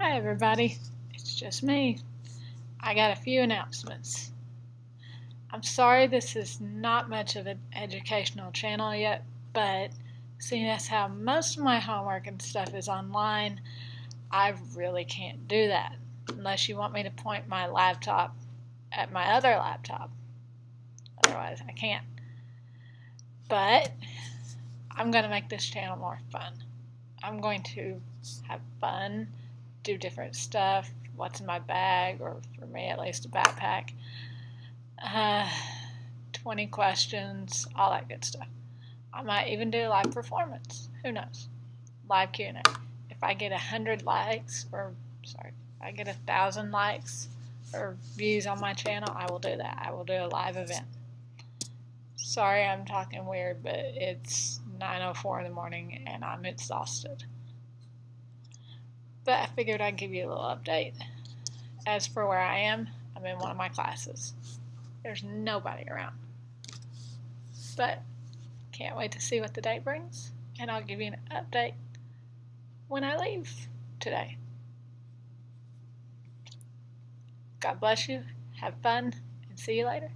Hi, everybody. It's just me. I got a few announcements. I'm sorry this is not much of an educational channel yet, but seeing as how most of my homework and stuff is online, I really can't do that unless you want me to point my laptop at my other laptop. Otherwise, I can't. But I'm going to make this channel more fun. I'm going to have fun, do different stuff, what's in my bag, or for me at least a backpack. Uh, 20 questions, all that good stuff. I might even do a live performance. Who knows? Live Q&A. If I get a hundred likes, or sorry, I get a thousand likes or views on my channel, I will do that. I will do a live event. Sorry, I'm talking weird, but it's 9:04 in the morning and I'm exhausted. But I figured I'd give you a little update. As for where I am, I'm in one of my classes. There's nobody around. But can't wait to see what the day brings, and I'll give you an update when I leave today. God bless you, have fun, and see you later.